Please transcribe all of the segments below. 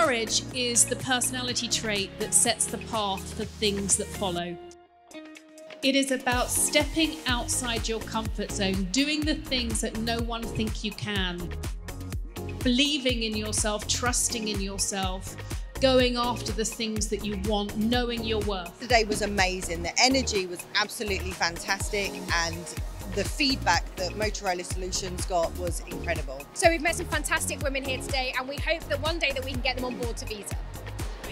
Courage is the personality trait that sets the path for things that follow. It is about stepping outside your comfort zone, doing the things that no one think you can, believing in yourself, trusting in yourself, going after the things that you want, knowing your worth. Today was amazing. The energy was absolutely fantastic and the feedback that Motorola Solutions got was incredible. So we've met some fantastic women here today and we hope that one day that we can get them on board to Visa.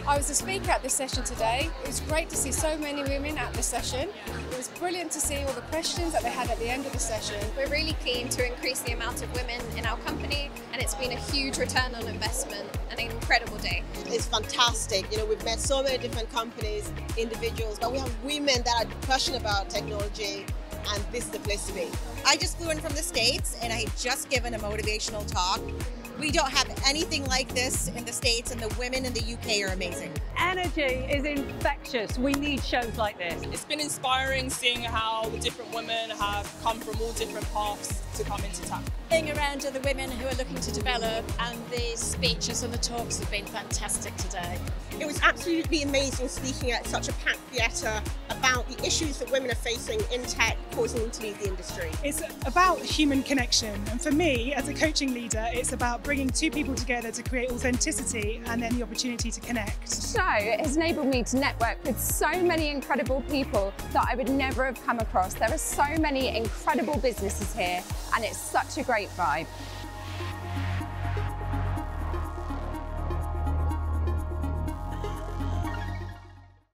I was a speaker at this session today. It was great to see so many women at this session. It was brilliant to see all the questions that they had at the end of the session. We're really keen to increase the amount of women in our company and it's been a huge return on investment and an incredible day. It's fantastic. You know, we've met so many different companies, individuals, but we have women that are passionate about technology and this is the place to be. I just flew in from the States and I had just given a motivational talk we don't have anything like this in the States, and the women in the UK are amazing. Energy is infectious. We need shows like this. It's been inspiring seeing how the different women have come from all different paths to come into tech. Being around other women who are looking to develop, and the speeches and the talks have been fantastic today. It was absolutely amazing speaking at such a packed theatre about the issues that women are facing in tech, causing them to leave the industry. It's about human connection, and for me, as a coaching leader, it's about bringing two people together to create authenticity and then the opportunity to connect. The show has enabled me to network with so many incredible people that I would never have come across. There are so many incredible businesses here, and it's such a great vibe.